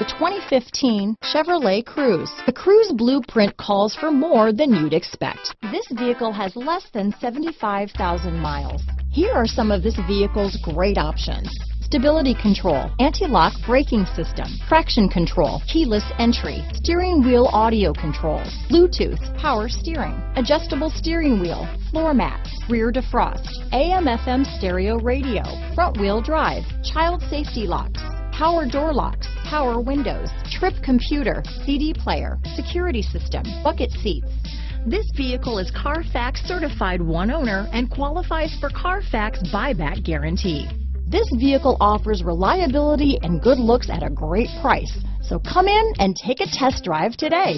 The 2015 Chevrolet Cruze. The Cruze blueprint calls for more than you'd expect. This vehicle has less than 75,000 miles. Here are some of this vehicle's great options. Stability control, anti-lock braking system, traction control, keyless entry, steering wheel audio controls, Bluetooth, power steering, adjustable steering wheel, floor mats, rear defrost, AM FM stereo radio, front wheel drive, child safety locks, power door locks, power windows, trip computer, CD player, security system, bucket seats. This vehicle is Carfax certified one owner and qualifies for Carfax buyback guarantee. This vehicle offers reliability and good looks at a great price. So come in and take a test drive today.